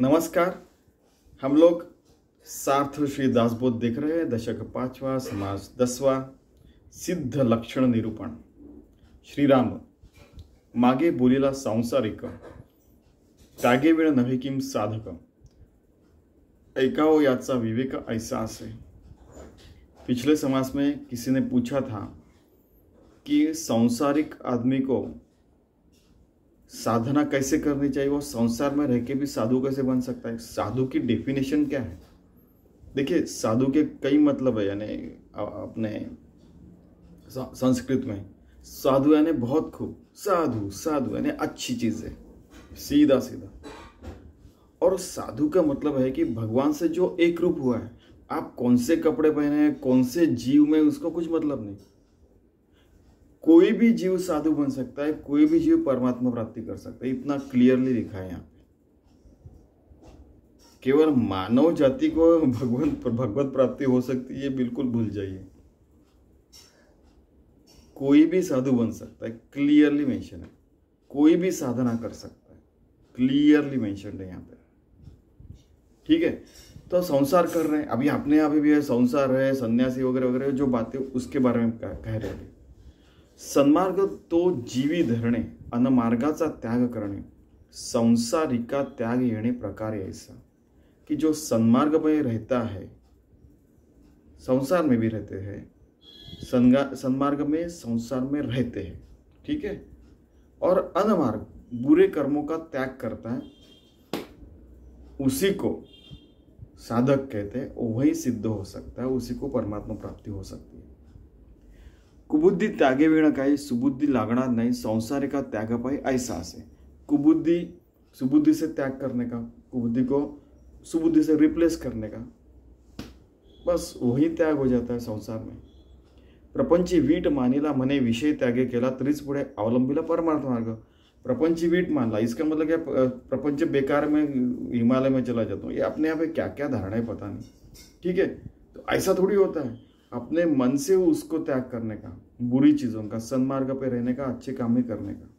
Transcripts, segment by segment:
नमस्कार। हम लोग सार्थ श्री दासबोध देख रहे हैं, दशक पांचवा, समाज दसवा, सिद्ध लक्षण निरूपण। श्रीराम, मागे बोलीला सांसारिक, त्यागे वेळ नव्हे किम साधक। ऐकाओ याचा विवेक ऐसा असे। पिछले समाज में किसी ने पूछा था कि सांसारिक आदमी को साधना कैसे करनी चाहिए? वो संसार में रह के भी साधु कैसे बन सकता है? साधु की डेफिनेशन क्या है? देखिए, साधु के कई मतलब है, यानी अपने संस्कृत में। साधु यानी बहुत खूब। साधु साधु यानी अच्छी चीज़। है सीधा सीधा। और साधु का मतलब है कि भगवान से जो एक रूप हुआ है, आप कौन से कपड़े पहने हैं, कौन से जीव में, उसको कुछ मतलब नहीं। कोई भी जीव साधु बन सकता है, कोई भी जीव परमात्मा प्राप्ति कर सकता है, इतना क्लियरली लिखा है यहाँ पे। केवल मानव जाति को भगवान, भगवत प्राप्ति हो सकती है बिल्कुल भूल जाइए। कोई भी साधु बन सकता है क्लियरली मेंशन है। कोई भी साधना कर सकता है क्लियरली मेंशन है यहाँ पे। ठीक है? तो संसार कर रहे हैं। अभी अपने यहाँ पे भी है, संसार है, सन्यासी वगैरह वगैरह जो बातें उसके बारे में कह रहे हैं सन्मार्ग तो जीवी धरणे अन मार्गाचा त्याग करणे, संसारिका त्याग येणे प्रकार ऐसा कि जो सन्मार्ग में रहता है, संसार में भी रहते हैं सन्मार्ग में संसार में रहते हैं, ठीक है? और अनमार्ग बुरे कर्मों का त्याग करता है, उसी को साधक कहते हैं, वही सिद्ध हो सकता है, उसी को परमात्मा प्राप्ति हो सकती है। कुबुद्धी त्यागे वेण काही सुबुद्धी लागणार नहीं संसार का त्याग पाई ऐसा असे. कुबुद्धि सुबुद्धि से त्याग करने का? कुबुद्धि को सुबुद्धि से रिप्लेस करने का? बस वही त्याग हो जाता है संसार में. प्रपंची वीट मानिला, मने विषय त्यागे केला, तरीच पुढे अवलंबीला परमार्थ मार्ग. प्रपंची वीट मानला, इसका मतलब क्या प्रपंच बेकार में, हिमालय में चला जाता हूँ. ये अपने यहाँ पे क्या क्या धारणा है पता नहीं. ठीक है? तो ऐसा थोड़ी होता है. अपने मन से उसको त्याग करने का, बुरी चीज़ों का, सन्मार्ग पे रहने का, अच्छे काम ही करने का।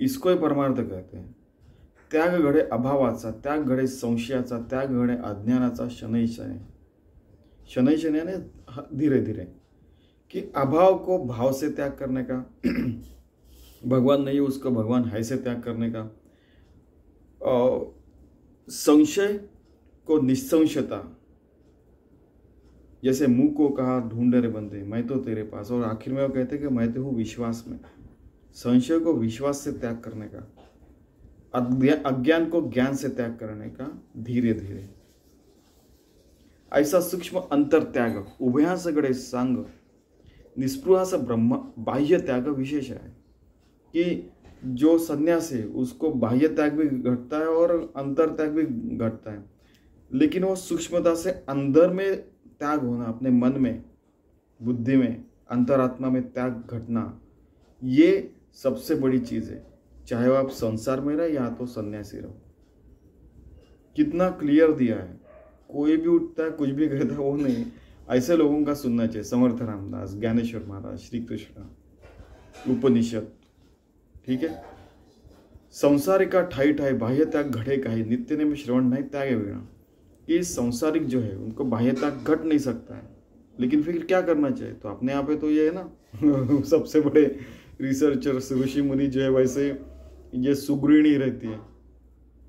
इसको ही परमार्थ कहते हैं। त्याग घडे अभावाचा, त्याग घडे संशयाचा, त्याग घडे अज्ञानाचा शनैशय यानी धीरे धीरे। कि अभाव को भाव से त्याग करने का, भगवान नहीं, उसको भगवान है से त्याग करने का। संशय को निसंशयता जैसे मुँह को कहा, ढूंढ रहे बंदे, मैं तो तेरे पास और आखिर में वो कहते कि, मैं तो हूँ विश्वास में। संशय को विश्वास से त्याग करने का अज्ञान को ज्ञान से त्याग करने का धीरे धीरे ऐसा सूक्ष्म अंतर त्याग उभयास गड़े सांग निस्पृहास ब्रह्म, बाह्य त्याग विशेष है कि जो संन्यास है, उसको बाह्य त्याग भी घटता है और अंतर त्याग भी घटता है। लेकिन वो सूक्ष्मता से अंदर में त्याग होना अपने मन में, बुद्धि में, अंतरात्मा में त्याग घटना, ये सबसे बड़ी चीज़ है। चाहे वो आप संसार में रहे या तो सन्यासी रहो। कितना क्लियर दिया है। कोई भी उठता है, कुछ भी कहता है, वो नहीं। ऐसे लोगों का सुनना चाहिए। समर्थ रामदास, ज्ञानेश्वर महाराज, श्री कृष्ण, उपनिषद, ठीक है? संसार का ठाई ठाई बाह्य त्याग, घड़े का ही, नित्य ने में श्रवण नहीं त्याग है कि संसारिक जो है, उनको बाह्यता घट नहीं सकता है। लेकिन फिर क्या करना चाहिए? तो अपने यहाँ पे तो ये है ना, सबसे बड़े रिसर्चर ऋषि मुनि जो है, वैसे ये सुगृणी रहती है।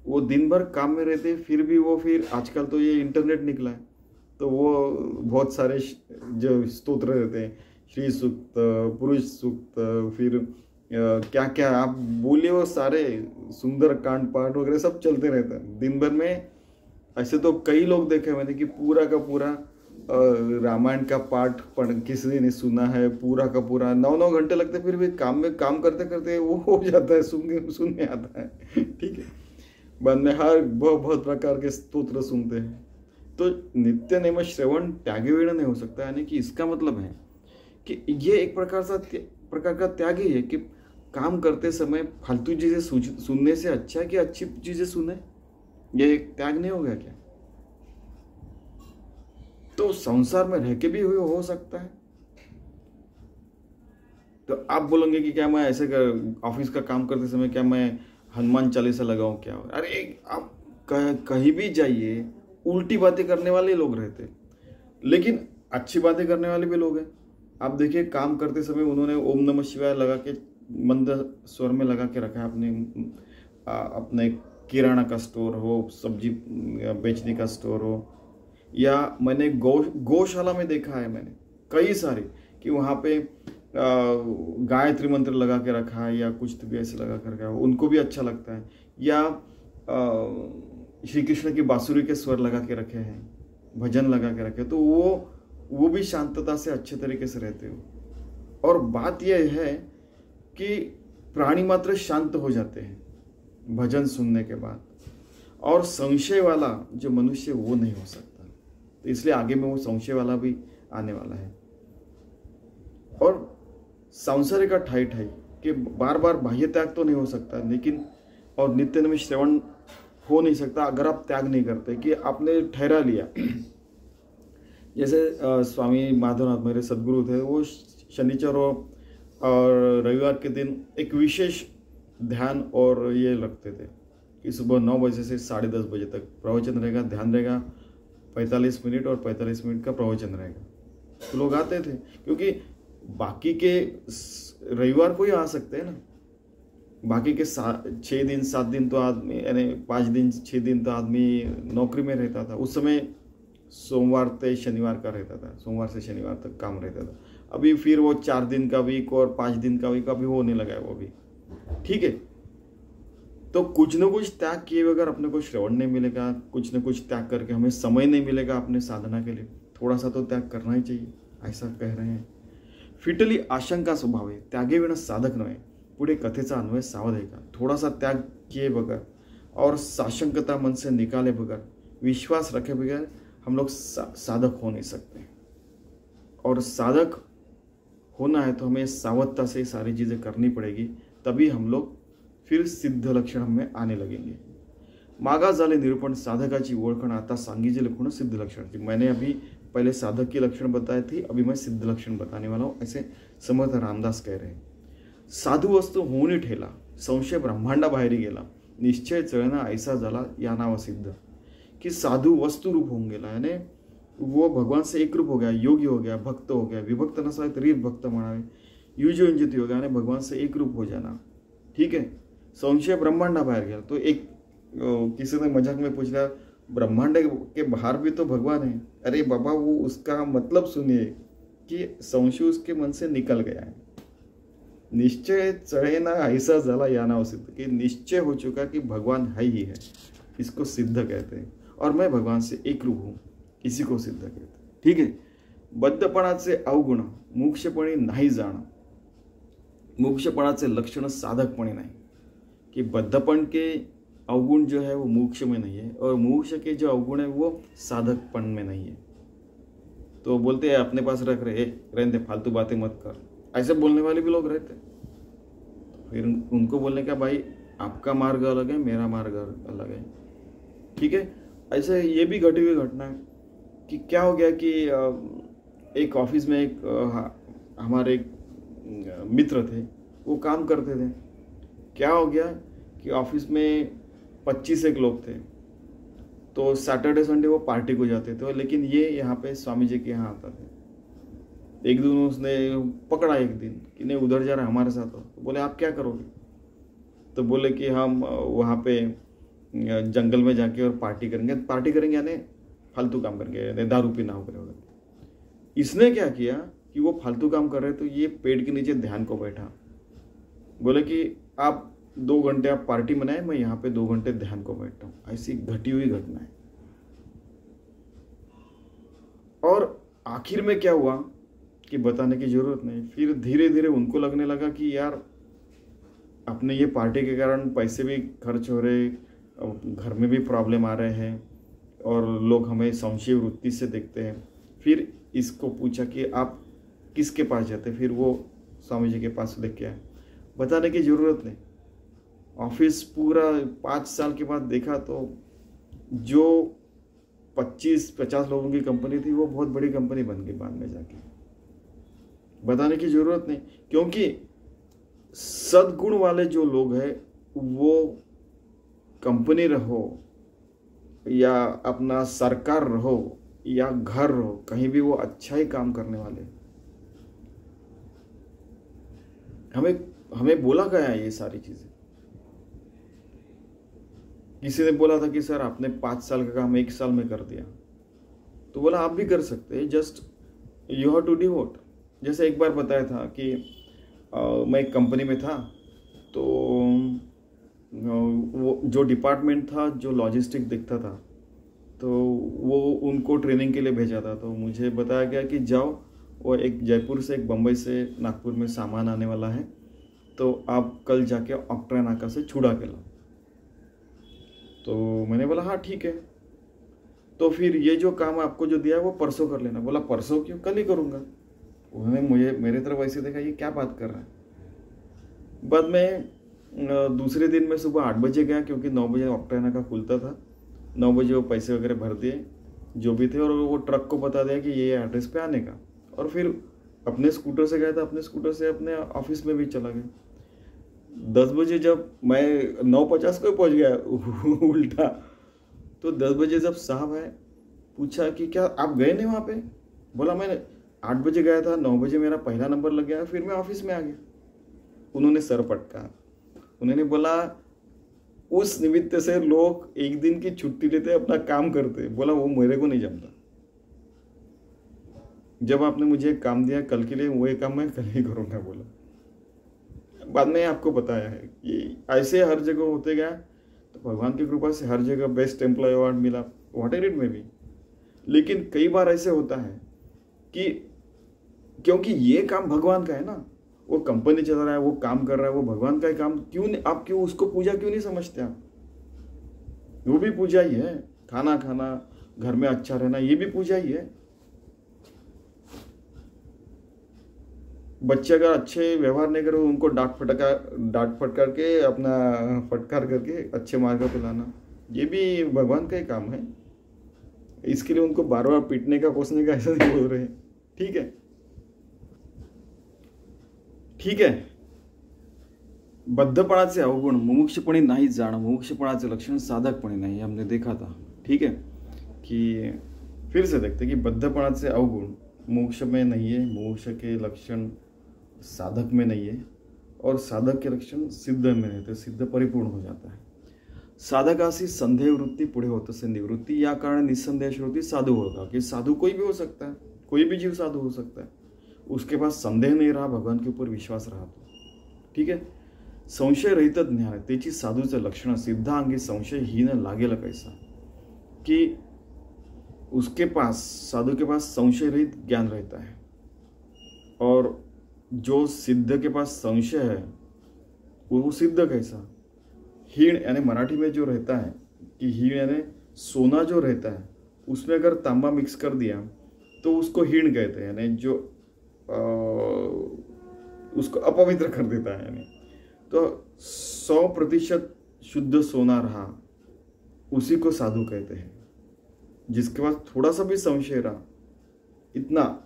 वो दिन भर काम में रहते हैं, फिर भी वो फिर आजकल तो ये इंटरनेट निकला है। तो वो बहुत सारे जो स्तोत्र रहते हैं, श्री सूक्त, पुरुष सूक्त, फिर क्या क्या आप बोलिए वो सारे सुंदर कांड पाठ वगैरह सब चलते रहते हैं। दिन भर में ऐसे तो कई लोग देखे मैंने कि पूरा का पूरा रामायण का पाठ पढ़ किसी ने सुना है, पूरा का पूरा नौ नौ घंटे लगते फिर भी काम में, काम करते करते वो हो जाता है, सुन सुनने आता है। ठीक है? बाद में हर बहुत बहुत प्रकार के स्तोत्र सुनते हैं। तो नित्य नियम श्रवण त्यागी नहीं हो सकता, यानी कि इसका मतलब है कि ये एक प्रकार सा प्रकार का त्याग ही है कि काम करते समय फालतू चीज़ें सुनने से अच्छा है कि अच्छी चीज़ें सुने? ये एक त्याग नहीं हो गया क्या? तो संसार में रह के भी हुए हो सकता है। तो आप बोलेंगे कि क्या मैं ऐसे ऑफ़िस का काम करते समय क्या मैं हनुमान चालीसा लगाओ क्या अरे आप कह, कहीं भी जाइए उल्टी बातें करने वाले लोग रहते लेकिन अच्छी बातें करने वाले भी लोग हैं। आप देखिए काम करते समय उन्होंने ओम नमः शिवाय लगा के मंद स्वर में लगा के रखा है अपने अपने किराना का स्टोर हो, सब्ज़ी बेचने का स्टोर हो, या मैंने गौ, गौशाला में देखा है मैंने, कई सारे, कि वहाँ पे गायत्री मंत्र लगा के रखा है, या कुछ तो भी ऐसे लगा कर रखा है, उनको भी अच्छा लगता है, या श्री कृष्ण की बांसुरी के स्वर लगा के रखे हैं, भजन लगा के रखे तो वो वो भी शांतता से अच्छे तरीके से रहते हो। और बात यह है कि प्राणी मात्र शांत हो जाते हैं। भजन सुनने के बाद। और संशय वाला जो मनुष्य वो नहीं हो सकता। तो इसलिए आगे में वो संशय वाला भी आने वाला है। और सांसारिक का ठाई ठाई कि बार बार बाह्य त्याग तो नहीं हो सकता, लेकिन और नित्य में श्रवण हो नहीं सकता, अगर आप त्याग नहीं करते कि आपने ठहरा लिया। जैसे स्वामी माधवनाथ मेरे सदगुरु थे, वो शनिचर और रविवार के दिन एक विशेष ध्यान और ये रखते थे कि सुबह नौ बजे से साढ़े दस बजे तक प्रवचन रहेगा, ध्यान रहेगा, पैंतालीस मिनट और पैंतालीस मिनट का प्रवचन रहेगा। तो लोग आते थे, क्योंकि बाकी के रविवार को ही आ सकते हैं ना। बाकी के छः दिन, सात दिन तो आदमी, यानी पाँच दिन छः दिन तो आदमी नौकरी में रहता था। उस समय सोमवार से शनिवार का रहता था, सोमवार से शनिवार तक काम रहता था। अभी फिर वो चार दिन का वीक और पाँच दिन का वीक अभी होने लगा है वो भी। ठीक है। तो कुछ न कुछ त्याग किए बगैर अपने को श्रवण नहीं मिलेगा कुछ न कुछ त्याग करके हमें समय नहीं मिलेगा अपने साधना के लिए थोड़ा सा तो त्याग करना ही चाहिए ऐसा कह रहे हैं। फिटली आशंका स्वभाव है त्यागे विना साधक नव्हे पुढे कथेचा अन्वय सावध आहे का थोड़ा सा त्याग किए बगैर और साशंकता मन से निकाले बगैर विश्वास रखे बगैर हम लोग सा, साधक हो नहीं सकते। और साधक होना है तो हमें सावधता से सारी चीज़ें करनी पड़ेगी। तभी हम लोग फिर सिद्ध लक्षण हमें आने लगेंगे। मागा झाले निरूपण साधकाची ओळखण आता सांगितले पूर्ण सिद्ध लक्षण थी। मैंने अभी पहले साधक की लक्षण बताए थे अभी मैं सिद्ध लक्षण बताने वाला हूँ ऐसे समर्थ रामदास कह रहे हैं। साधू वस्तू होऊन ठेला संशय ब्रह्मांडाबाहेर गेला निश्चय चळणं ऐसा झाला या नावा सिद्ध। कि साधु वस्तु रूप होऊन गेला यानी वो भगवान से एक रूप हो गया योगी हो गया भक्त हो गया विभक्त नसावे तरी भक्त म्हणावे। युजयुंजित हो गया यानी भगवान से एक रूप हो जाना। ठीक है? संशय ब्रह्मांडा बाहर गया। तो एक किसी ने मज़ाक में पूछ रहा ब्रह्मांड के बाहर भी तो भगवान है। अरे बाबा, वो उसका मतलब सुनिए कि संशय उसके मन से निकल गया है। निश्चय चढ़े ना ऐसा जला या ना सिद्ध कि निश्चय हो चुका कि भगवान है ही है। इसको सिद्ध कहते हैं। और मैं भगवान से एक रूप हूँ। इसी को सिद्ध कहते हैं। ठीक है? बद्धपणा बद्धपणाचे अवगुण, मोक्षपणे नाही जाणं मोक्षपणाचे लक्षण साधकपणे नहीं. कि बद्धपन के अवगुण जो है वो मोक्ष में नहीं है और मोक्ष के जो अवगुण है वो साधकपण में नहीं है तो बोलते हैं अपने पास रख रहे रहते फालतू बातें मत कर. ऐसे बोलने वाले भी लोग रहते फिर उनको बोलने का, भाई, आपका मार्ग अलग है, मेरा मार्ग अलग है। ठीक है? ऐसे ये भी घटी हुई घटना है कि क्या हो गया कि एक ऑफ़िस में एक हमारे एक मित्र थे, वो काम करते थे। क्या हो गया कि ऑफ़िस में पच्चीस एक लोग थे तो सैटरडे, संडे वो पार्टी को जाते थे, लेकिन ये यहाँ पे स्वामी जी के यहाँ आता थे। एक दिन उसने पकड़ा एक दिन कि नहीं, उधर जा रहा हमारे साथ हो। तो बोले, आप क्या करोगे? तो बोले कि हम वहाँ पे, जंगल में जाके और पार्टी करेंगे। पार्टी करेंगे यानी फालतू काम करेंगे, यानी दारू पीना होकर इसने क्या किया कि वो फालतू काम कर रहे तो ये पेड़ के नीचे ध्यान को बैठा। बोले कि, आप दो घंटे आप पार्टी मनाए, मैं यहाँ पे दो घंटे ध्यान को बैठता हूँ। ऐसी घटी हुई घटना है। और आखिर में क्या हुआ कि बताने की ज़रूरत नहीं। फिर धीरे धीरे उनको लगने लगा कि, यार, अपने ये पार्टी के कारण पैसे भी खर्च हो रहे, घर में भी प्रॉब्लम आ रहे हैं, और लोग हमें संशय वृत्ति से देखते हैं। फिर इसको पूछा कि, आप किसके पास जाते फिर वो स्वामी जी के पास लेके आए। बताने की ज़रूरत नहीं। ऑफ़िस पूरा पाँच साल के बाद देखा तो जो पच्चीस, पचास लोगों की कंपनी थी, वो बहुत बड़ी कंपनी बन गई बाद में जाके। बताने की ज़रूरत नहीं, क्योंकि सदगुण वाले जो लोग हैं, वो कंपनी रहो या अपना सरकार रहो या घर रहो, कहीं भी वो अच्छा ही काम करने वाले हमें हमें बोला गया है ये सारी चीज़ें? किसी ने बोला था कि सर आपने पाँच साल का काम एक साल में कर दिया। तो बोला आप भी कर सकते हैं just you have to devote जैसे एक बार बताया था कि आ, मैं एक कंपनी में था तो वो जो डिपार्टमेंट था जो लॉजिस्टिक दिखता था तो वो उनको ट्रेनिंग के लिए भेजा था तो मुझे बताया गया कि जाओ वो एक जयपुर से, एक बम्बई से, नागपुर में सामान आने वाला है। तो आप कल जाके ऑक्ट्रा नाका से छुड़ा के लाओ। तो मैंने बोला हाँ ठीक है। तो फिर ये जो काम आपको जो दिया है, वो परसों कर लेना। बोला, परसों क्यों? कल ही करूँगा। उन्होंने मुझे, मेरे तरफ़ ऐसे देखा, ये क्या बात कर रहा है? बाद में दूसरे दिन मैं सुबह आठ बजे गया, क्योंकि नौ बजे ऑक्ट्राना का खुलता था। नौ बजे वो पैसे वगैरह भर दिए, जो भी थे, और वो ट्रक को बता दिया कि ये एड्रेस पे आने का। और फिर अपने स्कूटर से गया था, अपने स्कूटर से अपने ऑफ़िस में भी चला गया। दस बजे जब मैं नौ पचास को पहुँच गया, उल्टा। तो दस बजे जब साहब है पूछा कि क्या आप गए नहीं वहाँ पे? बोला मैंने आठ बजे गया था, नौ बजे मेरा पहला नंबर लग गया, फिर मैं ऑफ़िस में आ गया। उन्होंने सर पटका उन्होंने बोला, उस निमित्त से लोग एक दिन की छुट्टी लेते, अपना काम करते। बोला, वो मेरे को नहीं जमता। जब आपने मुझे एक काम दिया, कल के लिए वही काम मैं कल ही करूँगा, बोला। बाद में आपको बताया है कि ऐसे हर जगह होते गया तो भगवान की कृपा से हर जगह बेस्ट एम्प्लॉय अवार्ड मिला वॉट एवर इट में भी। लेकिन कई बार ऐसे होता है कि क्योंकि ये काम भगवान का है ना, वो कंपनी चला रहा है, वो काम कर रहा है, वो भगवान का ही काम, क्यों नहीं आप क्यों उसको पूजा क्यों नहीं समझते आप? वो भी पूजा ही है, खाना खाना, घर में अच्छा रहना, ये भी पूजा ही है। बच्चे अगर अच्छे व्यवहार नहीं करो, उनको डांट फटका, डांट फटकार के अपना, फटकार करके अच्छे मार्ग पे लाना। ये भी भगवान का ही काम है। इसके लिए उनको बार बार पीटने का, कोसने का ऐसा नहीं बोल रहे ठीक है? ठीक आहे बद्धपणाचे अवगुण, मुमुक्षपणे नाही जाणं, मुमुक्षपणाचे लक्षण साधकपणे नाही हमने देखा था। ठीक है? कि फिर से देखते कि बद्धपणाचे अवगुण मोक्ष में नहीं है मोक्ष के लक्षण साधक में नहीं है और साधक के लक्षण सिद्ध में नहीं सिद्ध परिपूर्ण हो जाता है। साधकासी संदेह वृत्ति पुढे होत असे निवृत्ति या कारण निसंदेह श्रुति साधु होगा कि साधु कोई भी हो सकता है, कोई भी जीव साधु हो सकता है। उसके पास संदेह नहीं रहा, भगवान के ऊपर विश्वास रहा तो। ठीक है? संशय रहित ज्ञान त्याची साधूचं लक्षण, सिद्धांगी संशयहीन लागेल कैसा? कि उसके पास, साधु के पास संशय रहित ज्ञान रहता है। और जो सिद्ध के पास संशय है वो सिद्ध कैसा? हीण यानी मराठी में जो रहता है कि हीण यानी सोना जो रहता है उसमें अगर तांबा मिक्स कर दिया तो उसको हीण कहते हैं यानी जो आ, उसको अपवित्र कर देता है यानी। तो सौ प्रतिशत शुद्ध सोना रहा उसी को साधु कहते हैं। जिसके पास थोड़ा सा भी संशय रहा इतना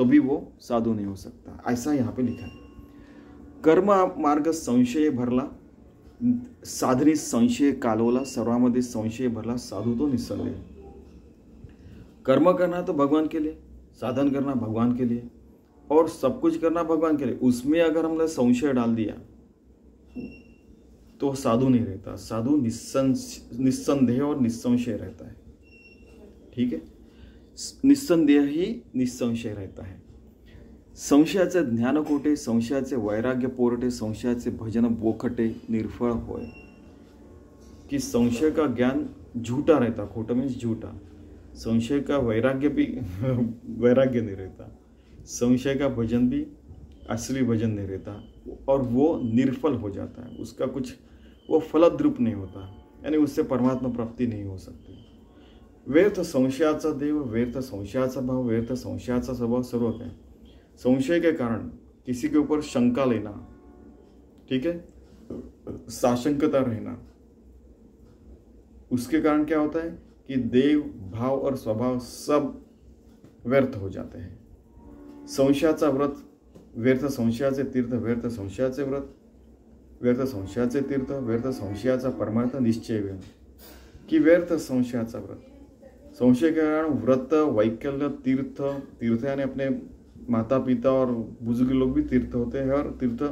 तो भी वो साधु नहीं हो सकता। ऐसा यहाँ पे लिखा है। कर्म मार्ग संशय भरला, साधनी संशय कालवला सर्वामध्ये संशय भरला, साधु तो निसंदेह। कर्म करना तो भगवान के लिए, साधन करना भगवान के लिए, और सब कुछ करना भगवान के लिए। उसमें अगर हमने संशय डाल दिया तो साधु नहीं रहता। साधु निस्संदेह और निस्संशय रहता है। ठीक है? निस्संदेह ही निस्संशय रहता है। संशयाचे ज्ञान कोटे संशयाचे वैराग्य पोरटे, संशयाचे भजन बोखटे निर्फळ होय। कि संशय का ज्ञान झूठा रहता, खोटा मीन्स झूठा। संशय का वैराग्य भी वैराग्य नहीं रहता। संशय का भजन भी असली भजन नहीं रहता। और वो निर्फल हो जाता है। उसका कुछ वो फलद्रुप नहीं होता। यानी उससे परमात्मा प्राप्ति नहीं हो सकती। व्यर्थ संशयाचा देव व्यर्थ संशयाचा भाव व्यर्थ संशयाचा स्वभाव सर्व है संशय के कारण किसी के ऊपर शंका लेना, ठीक है? साशंकता रहना. उसके कारण क्या होता है कि देव, भाव और स्वभाव सब व्यर्थ हो जाते हैं. संशयाचा व्रत, व्यर्थ संशयाचे तीर्थ, व्यर्थ संशयाचे व्रत, व्यर्थ संशयाचे तीर्थ, व्यर्थ संशयाचा परमार्थ निश्चय वेळ की व्यर्थ संशयाचा व्रत. संशय के कारण व्रत, वैकल्य, तीर्थ तीर्थ यानी अपने माता पिता और बुज़ुर्ग लोग भी तीर्थ होते हैं और तीर्थ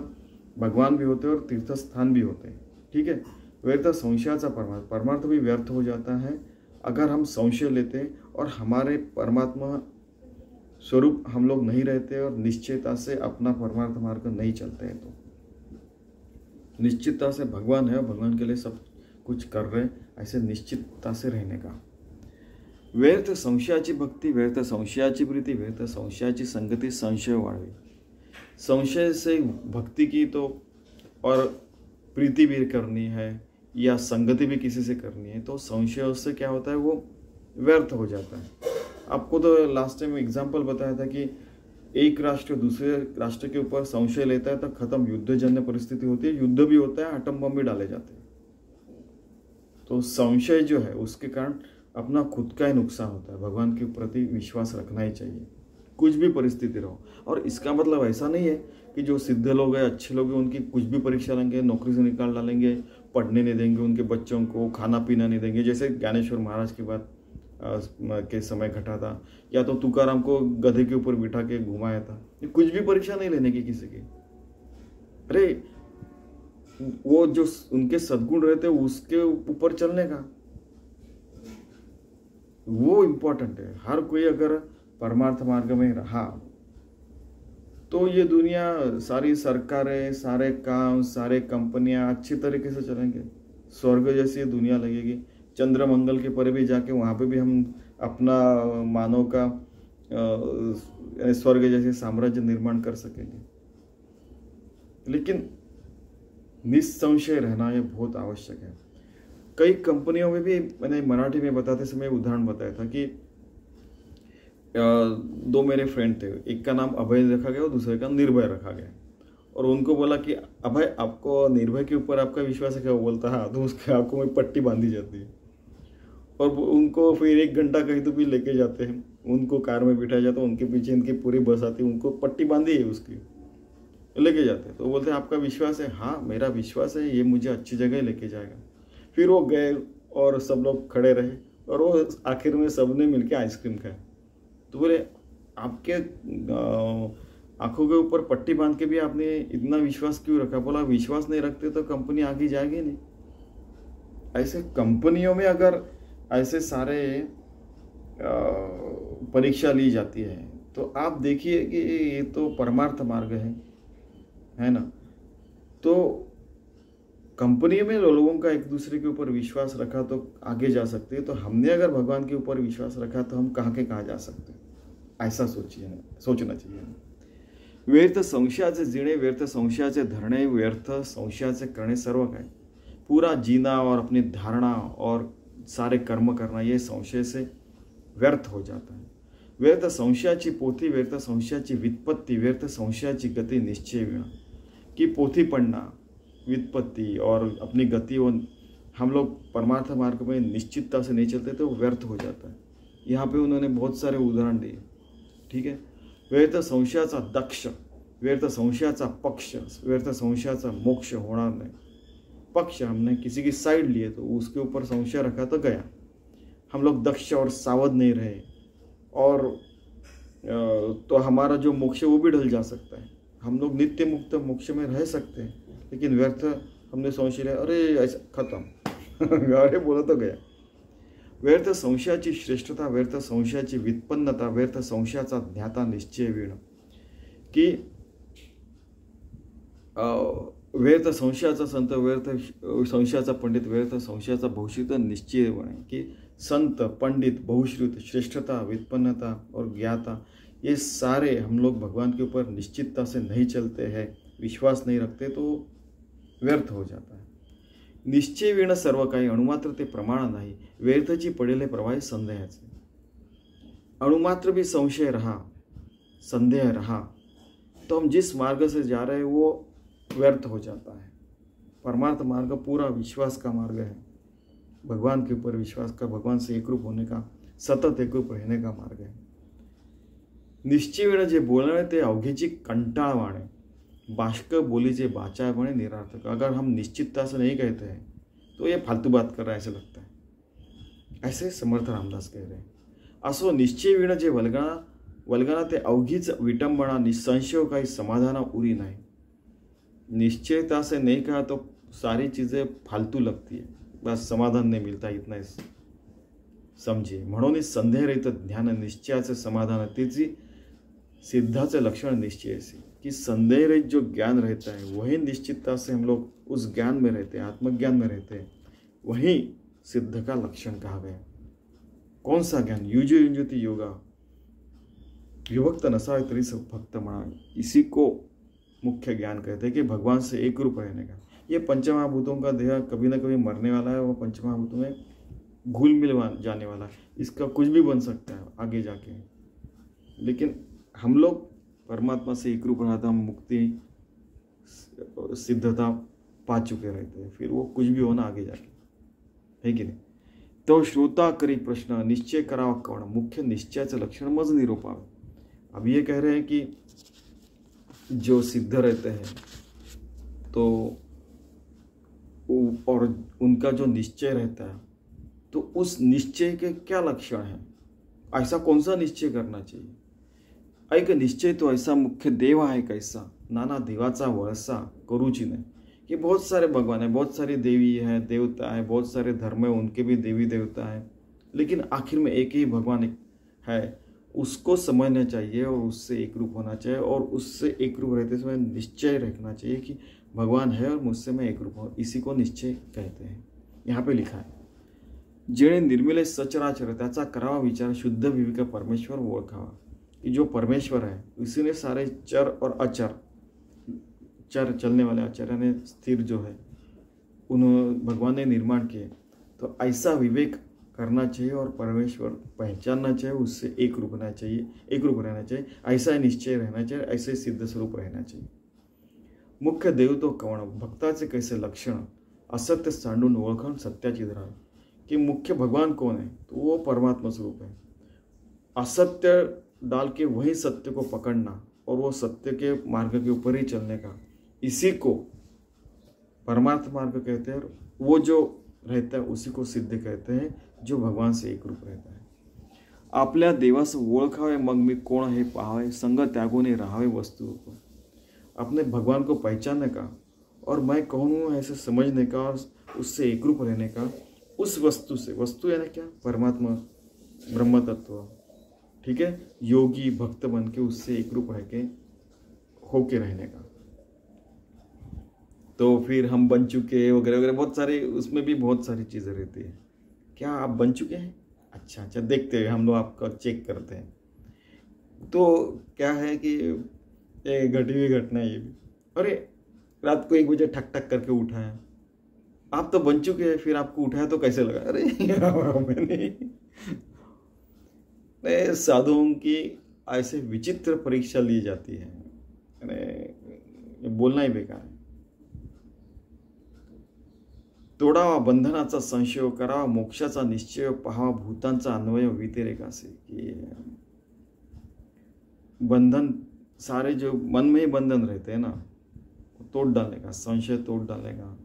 भगवान भी होते हैं और तीर्थ स्थान भी होते हैं। ठीक है? व्यर्थ संशयाचा परमार्थ परमार्थ भी व्यर्थ हो जाता है। अगर हम संशय लेते हैं और हमारे परमात्मा स्वरूप हम लोग नहीं रहते और निश्चयता से अपना परमार्थ मार्ग नहीं चलते हैं तो। निश्चितता से भगवान है भगवान के लिए सब कुछ कर रहे ऐसे निश्चितता से रहने का। व्यर्थ संशयाची भक्ती, व्यर्थ संशयाची प्रीति, व्यर्थ संशयाची संगति, संशय वाढ़वी. संशय से भक्ति की तो और प्रीति भी करनी है या संगति भी किसी से करनी है तो संशय उससे क्या होता है? वो व्यर्थ हो जाता है। आपको तो लास्ट टाइम एग्ज़ाम्पल बताया था कि एक राष्ट्र दूसरे राष्ट्र के ऊपर संशय लेता है तो खत्म। युद्धजन्य परिस्थिति होती है, युद्ध भी होता है आटम बम भी डाले जाते हैं। तो संशय जो है, उसके कारण अपना खुद का ही नुकसान होता है। भगवान के प्रति विश्वास रखना ही चाहिए। कुछ भी परिस्थिति रहो। और इसका मतलब ऐसा नहीं है कि जो सिद्ध लोग हैं, अच्छे लोग हैं, उनकी कुछ भी परीक्षा लेंगे, नौकरी से निकाल डालेंगे, पढ़ने नहीं देंगे उनके बच्चों को, खाना पीना नहीं देंगे। जैसे ज्ञानेश्वर महाराज की बात के समय घटा था। या तो तुकाराम को गधे के ऊपर बिठा के घुमाया था। कुछ भी परीक्षा नहीं लेने की किसी की। अरे, वो जो उनके सदगुण रहते उसके ऊपर चलने का। वो इम्पोर्टेंट है। हर कोई अगर परमार्थ मार्ग में रहा तो ये दुनिया सारी सरकारें, सारे काम, सारे कंपनियाँ अच्छी तरीके से चलेंगे। स्वर्ग जैसी दुनिया लगेगी। चंद्र मंगल के पर भी जाके वहाँ पे भी हम अपना मानव का स्वर्ग जैसे साम्राज्य निर्माण कर सकेंगे। लेकिन निसंशय रहना ये बहुत आवश्यक है। कई कंपनियों में भी, मैंने मराठी में बताते समय उदाहरण बताया था कि दो मेरे फ्रेंड थे, एक का नाम अभय रखा गया और दूसरे का निर्भय रखा गया। और उनको बोला कि, अभय, आपको निर्भय के ऊपर आपका विश्वास है क्या? वो बोलता हाँ। तो उसके आपको में पट्टी बांधी जाती है। और उनको फिर एक घंटा कहीं तो भी लेके जाते हैं। उनको कार में बिठाया जाता है, उनके पीछे इनकी पूरी बस आती है, उनको पट्टी बांधी है उसकी। लेके जाते हैं। तो बोलते हैं, आपका विश्वास है? हाँ मेरा विश्वास है, ये मुझे अच्छी जगह लेके जाएगा। फिर वो गए और सब लोग खड़े रहे और वो आखिर में सबने मिलकर आइसक्रीम खाए तो बोले, आपके आँखों के ऊपर पट्टी बाँध के भी आपने इतना विश्वास क्यों रखा? बोला, विश्वास नहीं रखते तो कंपनी आगे जाएगी नहीं। ऐसे कंपनियों में अगर ऐसे सारे परीक्षा ली जाती है तो आप देखिए कि ये तो परमार्थ मार्ग है है ना? तो कंपनी में लोगों का एक दूसरे के ऊपर विश्वास रखा तो आगे जा सकते हैं। तो हमने अगर भगवान के ऊपर विश्वास रखा तो हम कहाँ के कहाँ जा सकते हैं? ऐसा सोचिए सोचना चाहिए व्यर्थ संशयाचे जिणे, व्यर्थ संशयाचे धरणे, व्यर्थ संशयाचे करणे सर्व काय? पूरा जीना और अपनी धारणा और सारे कर्म करना, ये संशय से व्यर्थ हो जाता है। व्यर्थ संशयाची पोथी, व्यर्थ संशया संशयाची वित्पत्ति व्यर्थ संशया संशयाची गति निश्चय विना। कि पोथी पढ़ना व्युत्पत्ति और अपनी गति और हम लोग परमार्थ मार्ग में निश्चितता से नहीं चलते तो व्यर्थ हो जाता है। यहाँ पे उन्होंने बहुत सारे उदाहरण दिए, ठीक है? व्यर्थ संशयाचा दक्ष, व्यर्थ संशयाचा पक्ष, व्यर्थ संशयाचा मोक्ष होणार नाही। पक्ष हमने किसी की साइड लिए तो उसके ऊपर संशय रखा तो गया। हम लोग दक्ष और सावध नहीं रहे और तो हमारा जो मोक्ष वो भी ढल जा सकता है। हम लोग नित्य मुक्त मोक्ष में रह सकते हैं। लेकिन व्यर्थ हमने संशय लिया अरे, ऐसा, खत्म। अरे, बोला तो गया। व्यर्थ संशयाची श्रेष्ठता, व्यर्थ संशयाची व्युत्पन्नता, व्यर्थ संशयाचा ज्ञाता निश्चय विण। की व्यर्थ संशयाचा संत, व्यर्थ संशयाचा पंडित, व्यर्थ संशयाचा भविष्य निश्चय बने कि, संत, पंडित, बहुश्रुत, श्रेष्ठता, व्युत्पन्नता और ज्ञाता, ये सारे हम लोग भगवान के ऊपर निश्चितता से नहीं चलते हैं, विश्वास नहीं रखते तो व्यर्थ हो जाता है. निश्चय विण सर्व काही, अणुमात्र ते प्रमाण नाही, व्यर्थची पडेले प्रवाही संदेहाचे. अणुमात्र भी संशय रहा, संदेह रहा. तो हम जिस मार्ग से जा रहे हैं, वो व्यर्थ हो जाता है. परमार्थ मार्ग पूरा विश्वास का मार्ग है. भगवान के ऊपर विश्वास का, भगवान से एकरूप होने का, सतत एकरूप रहने का मार्ग है. निश्चय जे बोलणे ते अवघेची कंटाळवाणे. बाष्क बोलीचे बाचा गुणे निरार्थक। अगर हम निश्चितता से नहीं कहते हैं तो ये फालतू बात कर रहा है ऐसा लगता है। ऐसे समर्थ रामदास कह रहे हैं। असो निश्चय विण जे वल्गणा वल्गणा ते अवघीच विटंबना निसंशय काही समाधान उरी नाही। निश्चयता से नहीं कहा तो सारी चीज़ें फालतू लगती है। बस समाधान नहीं मिलता इतना इस समझिए। म्हणून संदेह रहित ध्यान निश्चयाचे समाधान तेची सिद्धाचं लक्षण निश्चय से कि संदेह रहित जो ज्ञान रहता है, वही निश्चितता से हम लोग उस ज्ञान में रहते हैं, आत्मज्ञान में रहते हैं। वही सिद्ध का लक्षण कहा गया कौन सा ज्ञान? युजो युंजुति योगा। विभक्त नशा तरी भक्त मना। इसी को मुख्य ज्ञान कहते हैं कि भगवान से एक रूप रहने का। ये पंचमहाभूतों का देह कभी ना कभी मरने वाला है, वो पंचमहाभूतों में घुल मिल जाने वाला है। इसका कुछ भी बन सकता है, आगे जाके। लेकिन हम लोग परमात्मा से एक रूप रहता हम मुक्ति, सिद्धता पा चुके रहते हैं। फिर वो कुछ भी होना आगे जाके। है कि नहीं? तो श्रोता करी प्रश्न, निश्चय करावा कौन मुख्य निश्चयाचं लक्षण मज निरोपावे अब ये कह रहे हैं कि जो सिद्ध रहते हैं तो और उनका जो निश्चय रहता है तो उस निश्चय के क्या लक्षण हैं? ऐसा कौन सा निश्चय करना चाहिए? ऐक, निश्चय तो ऐसा मुख्य देव है कैसा? नाना देवाचा वळसा करूची नहीं कि बहुत सारे भगवान हैं बहुत सारी देवी है देवता है बहुत सारे धर्म है उनके भी देवी देवता है लेकिन आखिर में एक ही भगवान है. उसको समझना चाहिए और उससे एक रूप होना चाहिए और उससे एक रूप रहते समय निश्चय रखना चाहिए कि भगवान है और मुझसे मैं एक रूप हूँ। इसी को निश्चय कहते हैं। यहाँ पे लिखा है। जेणे निर्मिले सचराचर त्याचा करावा विचार शुद्ध विवेक परमेश्वर ओळखावा. जो परमेश्वर है उसी ने सारे चर और अचर, चर चलने वाले आचार्य ने स्थिर जो है उन्होंने भगवान ने निर्माण किए। तो ऐसा विवेक करना चाहिए और परमेश्वर पहचानना चाहिए, उससे एक रूप रहना चाहिए, एक रूप रहना चाहिए। ऐसा निश्चय रहना चाहिए, ऐसे ही सिद्ध स्वरूप रहना चाहिए। मुख्य देव तो कवण भक्ताचे कैसे लक्षण? असत्य सांडून ओळखण सत्याची कि मुख्य भगवान कौन है? तो वो परमात्मा स्वरूप है। असत्य डाल के वही सत्य को पकड़ना और वो सत्य के मार्ग के ऊपर ही चलने का। इसी को परमार्थ मार्ग कहते हैं वो जो रहता है, उसी को सिद्ध कहते हैं, जो भगवान से एक रूप रहता है। आपल्या देवास ओळखावे, मग मी कोण हे पाहावे, संग त्यागोने रहावे वस्तु अपने भगवान को पहचानने का और मैं कौन हूँ ऐसे समझने का और उससे एक रूप रहने का, उस वस्तु से। वस्तु यानी क्या? परमात्मा ब्रह्म तत्व ठीक है? योगी भक्त बन के उससे एक रूप रह के होके रहने का। तो फिर हम बन चुके हैं वगैरह वगैरह, बहुत सारे, उसमें भी बहुत सारी चीज़ें रहती है। क्या आप बन चुके हैं? अच्छा अच्छा देखते हैं, हम लोग आपका चेक करते हैं। तो क्या है कि, ये घटी हुई घटना ये भी। अरे, रात को एक बजे ठक ठक करके उठाया आप तो बन चुके हैं, फिर आपको उठाया तो कैसे लगा? अरे, मैंने साधुओं की ऐसे विचित्र परीक्षा ली जाती है। बोलना ही बेकार है। तोडावा बंधनाचा संशय करावा मोक्षाचा निश्चय पहावा भूतांचा अन्वय व्यतिरेक असे की बंधन, सारे जो मन में ही बंधन रहते हैं ना तोड़ डालने का संशय तोड़ डालने का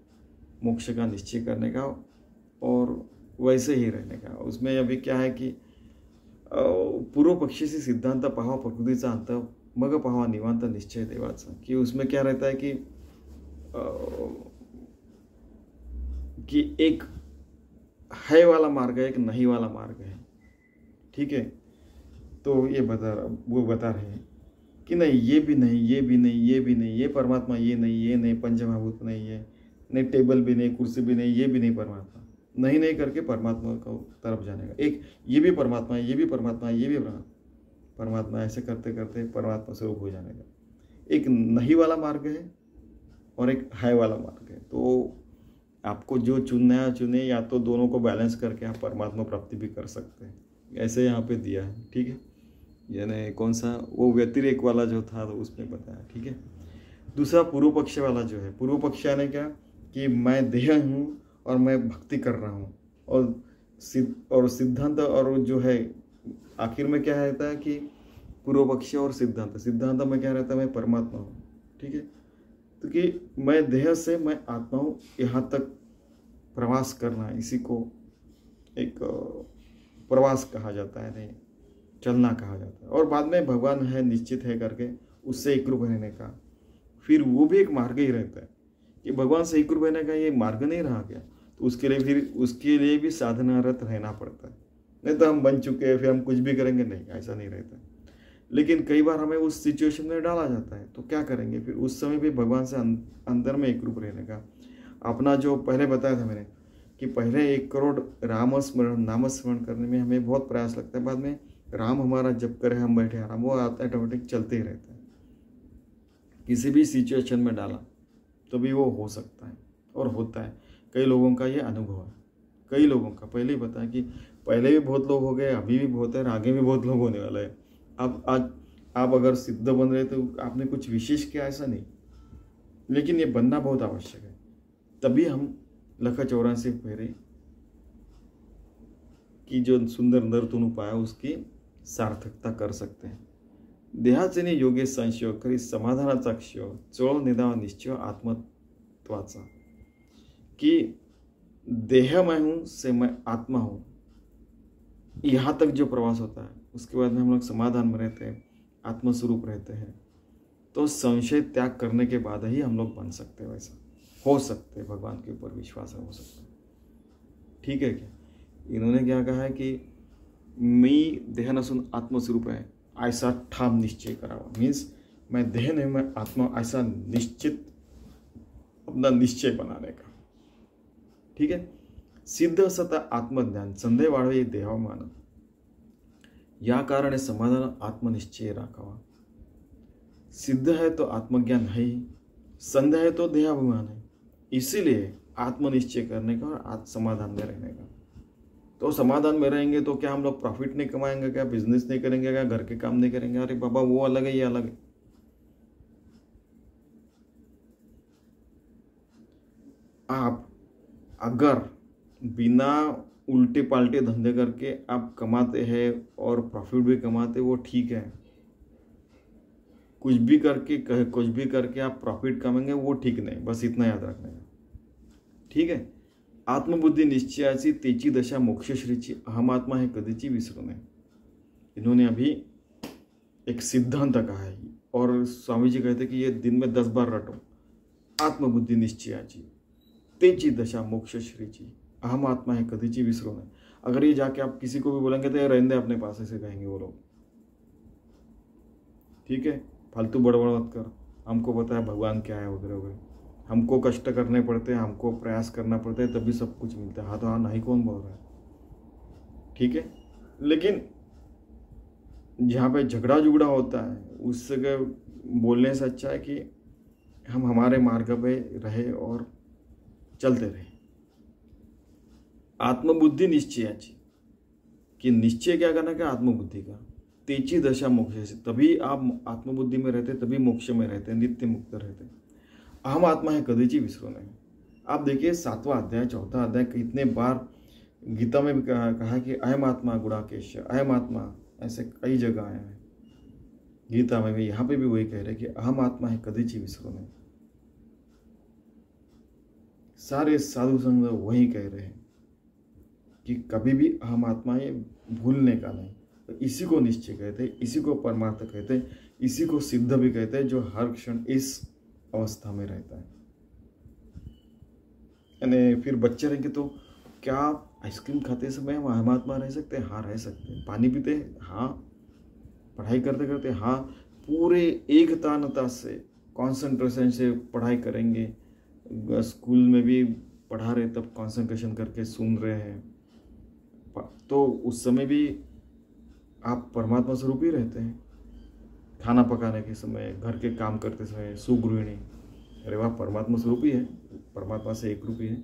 मोक्ष का निश्चय करने का और वैसे ही रहने का। उसमें अभी क्या है कि पूर्व पक्षी से सिद्धांत पहावा प्रकृतीचा अंत. मग पहावा, निवांत, निश्चय देवाचा. कि उसमें क्या रहता है कि कि एक है वाला मार्ग है एक नहीं वाला मार्ग है ठीक है तो ये बता वो बता रहे हैं कि नहीं, ये भी नहीं, ये भी नहीं, ये भी नहीं, ये परमात्मा ये नहीं ये नहीं, पंचमहाभूत नहीं है, नहीं टेबल भी नहीं, कुर्सी भी नहीं, ये भी नहीं परमात्मा. नहीं नहीं करके परमात्मा को तरफ़ जाने का। एक, ये भी परमात्मा है ये भी परमात्मा है ये भी परमात्मा ऐसे करते करते परमात्मा स्वरूप हो जाने का। एक नहीं वाला मार्ग है और एक है वाला मार्ग है। तो आपको जो चुनना है, चुने, या तो दोनों को बैलेंस करके आप परमात्मा प्राप्ति भी कर सकते हैं। ऐसे यहाँ पे दिया है, ठीक है? यानी कौन सा? वो व्यतिरेक वाला जो था तो उसमें बताया, ठीक है? दूसरा पूर्व पक्ष वाला जो है पूर्व पक्ष यानी क्या? कि मैं देह हूँ और मैं भक्ति कर रहा हूँ। और सिद्ध, और सिद्धांत और जो है, आखिर में क्या रहता है कि पूर्व पक्ष और सिद्धांत। सिद्धांत में क्या रहता है, मैं परमात्मा हूँ, ठीक है? तो कि मैं देह से, मैं आत्मा हूँ, यहाँ तक प्रवास करना, इसी को एक प्रवास कहा जाता है, नहीं, चलना कहा जाता है। और बाद में भगवान है, निश्चित है करके, उससे एक रूप रहने का। फिर वो भी एक मार्ग ही रहता है कि भगवान से एक रूप रहने का ये मार्ग नहीं रहा गया तो उसके लिए फिर उसके लिए भी साधनारत रहना पड़ता है। नहीं तो हम बन चुके हैं फिर हम कुछ भी करेंगे नहीं ऐसा नहीं रहता। लेकिन कई बार हमें उस सिचुएशन में डाला जाता है तो क्या करेंगे? फिर उस समय भी भगवान से अं-, अंदर में एक रूप रहने का। अपना जो पहले बताया था मैंने कि पहले एक करोड़ राम स्मरण नाम स्मरण करने में हमें बहुत प्रयास लगता है। बाद में राम हमारा जब करे हम बैठे आराम वो ऑटोमेटिक चलते ही रहता है। किसी भी सिचुएशन में डाला तो भी वो हो सकता है और होता है। कई लोगों का ये अनुभव है। कई लोगों का। पहले ही बताया कि पहले भी बहुत लोग हो गए, अभी भी बहुत है, आगे भी बहुत लोग होने वाला है। अब आज आप अगर सिद्ध बन रहे तो आपने कुछ विशेष किया, ऐसा नहीं। लेकिन ये बनना बहुत आवश्यक है। तभी हम लखा चौरासी फेरे की जो सुंदर नर्तन उपाय उसकी सार्थकता कर सकते हैं। देहाचे योगे संशय खरी समाधानाचा क्षय चोळ निदान निश्चय आत्मत्वाचा। कि देह मैं हूँ से मैं आत्मा हूँ। यहाँ तक जो प्रवास होता है, उसके बाद में हम लोग समाधान में रहते हैं, आत्मस्वरूप रहते हैं। तो संशय त्याग करने के बाद ही हम लोग बन सकते हैं वैसा। हो सकते हैं, भगवान के ऊपर विश्वास हो सकता है। ठीक है क्या? इन्होंने क्या कहा है कि मी देह नसून आत्मस्वरूप है, ऐसा ठाम निश्चय करावा। मीन्स मैं देह नहीं, मैं आत्मा ऐसा निश्चित, अपना निश्चय बनाने का। ठीक है? सिद्ध सता आत्मज्ञान, संदेह वाढवे देहामान या कारणे समाधान आत्मनिश्चय राखावा. सिद्ध है तो आत्मज्ञान है ही संदेह है तो देहाभिमान है. इसीलिए आत्मनिश्चय करने का और समाधान में रहने का. तो समाधान में रहेंगे तो क्या हम लोग प्रॉफिट नहीं कमाएँगे क्या? बिज़नेस नहीं करेंगे क्या? घर के काम नहीं करेंगे? अरे बाबा, वो अलग है, ये अलग है. आप अगर बिना उल्टे पाल्टे धंधे करके आप कमाते हैं और प्रॉफिट भी कमाते वो ठीक है। कुछ भी करके कुछ भी करके आप प्रॉफिट कमेंगे वो ठीक नहीं, बस इतना याद रखना है। ठीक है? आत्मबुद्धि निश्चयाची तेची दशा मोक्षश्रीची अहमात्मा है कदीची विसरू नये इन्होंने अभी एक सिद्धांत कहा है और स्वामी जी कहते कि ये दिन में दस बार रटो। आत्मबुद्धि निश्चयाची। तेची दशा मोक्षश्रीची अहम आत्मा है कदीची विसरू नये। अगर ये जाके आप किसी को भी बोलेंगे तो ये रहने अपने पास, ऐसे कहेंगे वो लोग। ठीक है? फालतू बड़बड़ मत कर। हमको पता है भगवान क्या है, वगैरह वगैरह। हमको कष्ट करने पड़ते हैं, हमको प्रयास करना पड़ता है, तभी सब कुछ मिलता है। हाँ तो हाँ नहीं कौन बोल रहा है? ठीक है? लेकिन, जहाँ पे झगड़ा झुगड़ा होता है उस जगह बोलने से अच्छा है कि हम हमारे मार्ग पे रहे और चलते रहे। आत्मबुद्धि निश्चयाची कि निश्चय क्या करना क्या आत्मबुद्धि का? तेची दशा मोक्ष से तभी आप आत्मबुद्धि में रहते, तभी मोक्ष में रहते, नित्य मुक्त रहते। अहम आत्मा है कदीची विसरू नहीं। आप देखिए, सातवां अध्याय, चौथा अध्याय, कितने बार गीता में भी कहा कि अहम आत्मा गुड़ाकेश अहम आत्मा, ऐसे कई जगह आया है। गीता में भी, यहाँ पे भी वही कह रहे हैं कि अहम आत्मा है कदीची विसरू नहीं। सारे साधु संग वही कह रहे हैं कि कभी भी अहम आत्मा ये भूलने का नहीं। तो इसी को निश्चय कहते हैं, इसी को परमार्थ कहते हैं, इसी को सिद्ध भी कहते हैं जो हर क्षण इस अवस्था में रहता है। यानी फिर बच्चे रहेंगे तो क्या आइसक्रीम खाते समय हम महात्मा रह सकते हैं? हाँ रह सकते हैं। पानी पीते हैं? हाँ। पढ़ाई करते करते? हाँ। पूरे एकतानता से कंसंट्रेशन से पढ़ाई करेंगे। स्कूल में भी पढ़ा रहे, तब कंसंट्रेशन करके सुन रहे हैं। तो उस समय भी आप परमात्मा स्वरूप ही रहते हैं। खाना पकाने के समय, घर के काम करते समय, सुगृहिणी। अरे वाह, परमात्मा स्वरूप ही है। परमात्मा से एक रूप ही है।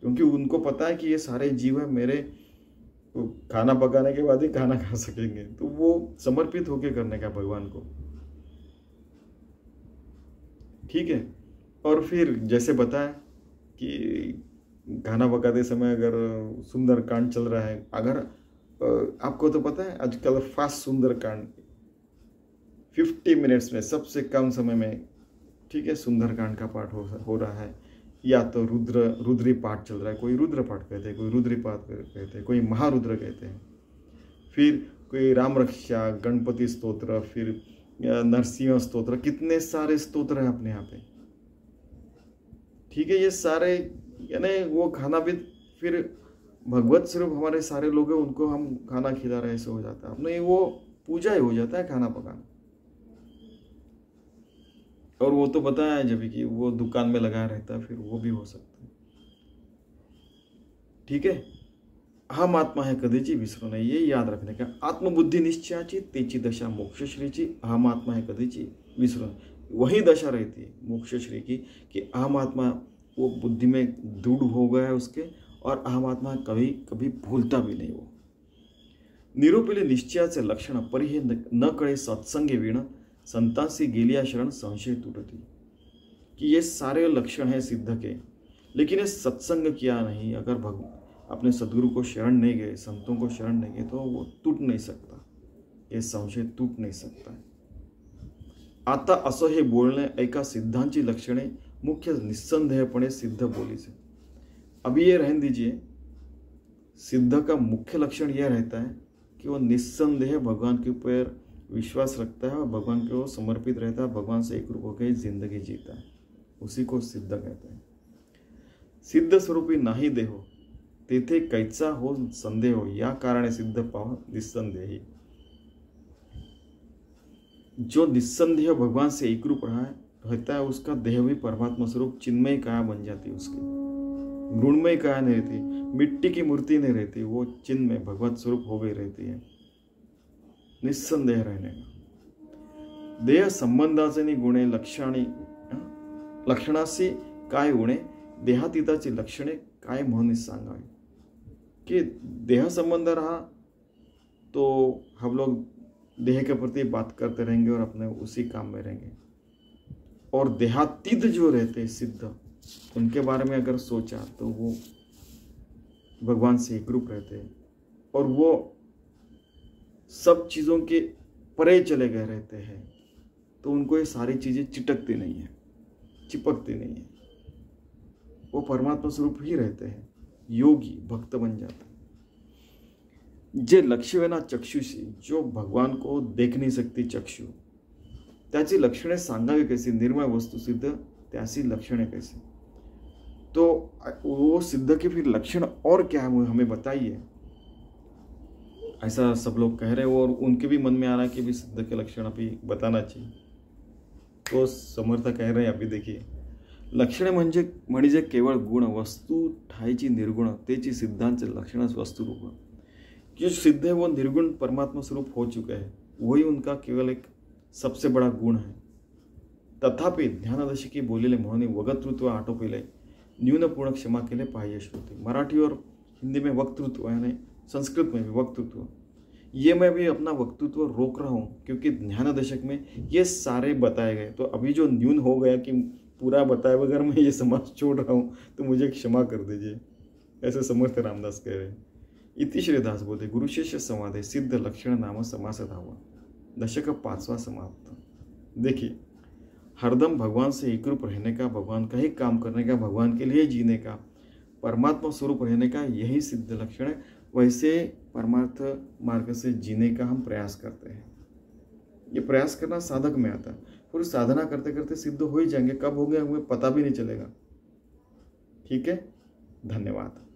क्योंकि उनको पता है कि ये सारे जीव है, मेरे खाना पकाने के बाद ही खाना खा सकेंगे। तो वो समर्पित होके करने का भगवान को। ठीक है? और फिर जैसे बताया कि खाना पकाते समय अगर सुंदर कांड चल रहा है, अगर आपको तो पता है आजकल फास्ट सुंदर कांड फिफ्टी मिनट्स में सबसे कम समय में ठीक है सुंदरकांड का पाठ हो हो रहा है। या तो रुद्र, रुद्री पाठ चल रहा है, कोई रुद्र पाठ कहते हैं, कोई रुद्री पाठ कहते हैं, कोई महारुद्र कहते हैं। फिर कोई राम रक्षा, गणपति स्तोत्र, फिर नरसिंह स्तोत्र, कितने सारे स्तोत्र हैं अपने यहाँ पे। ठीक है, ये सारे, यानी वो खाना भी फिर भगवत स्वरूप हमारे सारे लोग हैं, उनको हम खाना खिला रहे ऐसे हो जाता है। अपने वो पूजा ही हो जाता है खाना पकाना। और वो तो बताया जब कि वो दुकान में लगाया रहता है, फिर वो भी हो सकता है। ठीक है? हम आत्मा है कधीची विसरू नये ये याद रखने का। आत्मबुद्धी निश्चयाची, तेची दशा मोक्ष श्री मोक्षश्रीची अहम आत्मा है कधीची विसरू वही दशा रहती है मोक्षश्री की, कि अहम आत्मा वो बुद्धि में दृढ़ हो गया है उसके और अहम आत्मा कभी कभी भूलता भी नहीं वो। निरूपिले निश्चयाचे लक्षण परिहे न कळे सत्संगे विण, संतांसी गेलिया शरण संशय टूटती कि ये सारे लक्षण हैं सिद्ध के, लेकिन ये सत्संग किया नहीं, अगर भग, अपने सदगुरु को शरण नहीं गए, संतों को शरण नहीं गए तो वो टूट नहीं सकता। ये संशय टूट नहीं सकता है। आता असं हे बोलणे ऐका सिद्धांची लक्षणे मुख्य निस्संदेहपणे सिद्ध बोली से अभी ये रहने दीजिए. सिद्ध का मुख्य लक्षण यह रहता है कि वो निस्संदेह भगवान के ऊपर विश्वास रखता है और भगवान को समर्पित रहता है, भगवान से एक रूप होकर ज़िंदगी जीता है। उसी को सिद्ध कहते हैं। सिद्ध स्वरूपी नाही देहो, तेथे कैचा हो संदेह हो, या कारणे सिद्ध पाव निस्संदेही जो निस्संदेह भगवान से एक रूप रहा है, रहता है उसका देह भी परमात्मा स्वरूप चिन्मय काया बन जाती है उसकी। मृणमय काया नहीं रहती, मिट्टी की मूर्ति नहीं रहती, वो चिन्ह में भगवत स्वरूप हो गई रहती है। निस्संदेह रहने का। देह संबंधाचे गुणे लक्षणी लक्षणाशी काय गुणे, देहातीताची लक्षणे काय म्हणून सांगावी। कि देह संबंध रहा तो हम लोग देह के प्रति बात करते रहेंगे और अपने उसी काम में रहेंगे। और देहातीत जो रहते हैं सिद्ध, उनके बारे में अगर सोचा तो वो भगवान से एक रूप रहते हैं। और वो सब चीज़ों के परे चले गए रहते हैं तो उनको ये सारी चीज़ें चिटकती नहीं है, चिपकती नहीं है। वो परमात्मा स्वरूप ही रहते हैं, योगी, भक्त बन जाते हैं। जे लक्ष्यवेना चक्षुशी जो भगवान को देख नहीं सकती चक्षु, त्याची लक्षणे सांगावी कैसी? निर्मय वस्तु सिद्ध त्यासी लक्षणे कैसी? तो वो सिद्ध के फिर लक्षण और क्या है हमें बताइए। ऐसा सब लोग कह रहे हो और उनके भी मन में आ रहा है कि भी सिद्ध के लक्षण अभी बताना चाहिए। तो समर्थ कह रहे हैं, अभी देखिए। लक्षणे म्हणजे म्हणजे केवळ गुण, वस्तू ठाईची निर्गुण, तेची सिद्धांत लक्षण वस्तु रूप जो सिद्ध है वो निर्गुण परमात्मा स्वरूप हो चुके हैं, वही उनका केवल एक सबसे बड़ा गुण है। तथापि ध्यानदशी बोलेले म्हणून वगतृत्व आटोपिले न्यूनपूर्ण क्षमा के लिए पाहिजे श्रुति। मराठी और हिंदी में वक्तृत्व, यानी संस्कृत में भी वक्तृत्व। ये मैं भी अपना वक्तृत्व रोक रहा हूँ, क्योंकि ध्यान दशक में ये सारे बताए गए। तो अभी जो न्यून हो गया कि पूरा बताए बगैर मैं ये समाज छोड़ रहा हूँ तो मुझे क्षमा कर दीजिए। ऐसे समर्थ रामदास कह रहे हैं। इति श्रीदास बोलते गुरुशिष्य संवाद है सिद्ध लक्षण नाम समास धावा दशक पांचवा समाप्त देखिए, हरदम भगवान से एक रूप रहने का, भगवान का ही काम करने का, भगवान के लिए जीने का, परमात्मा स्वरूप रहने का यही सिद्ध लक्षण है। वैसे परमार्थ मार्ग से जीने का हम प्रयास करते हैं। ये प्रयास करना साधक में आता है। फिर साधना करते करते सिद्ध हो ही जाएँगे। कब हो गए हमें पता भी नहीं चलेगा। ठीक है? धन्यवाद।